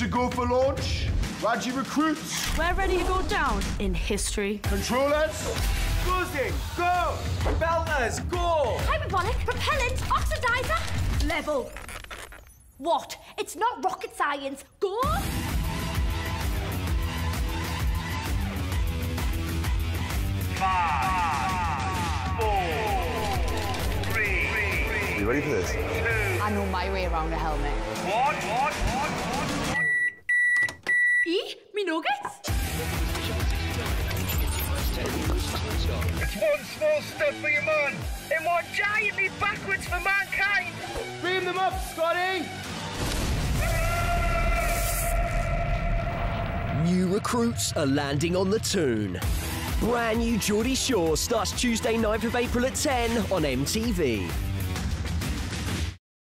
Is it go for launch? Raji recruits. We're ready to go down in history. Controllers. Buzzing, go! Belters, go! Hyperbolic, propellant, oxidizer, level. What? It's not rocket science. Go! You ready for this? I know my way around a helmet. Nuggets? One small step for your man, and one giant leap backwards for mankind. Beam them up, Scotty! New recruits are landing on the Toon. Brand new Geordie Shore starts Tuesday, 9th of April at 10 on MTV.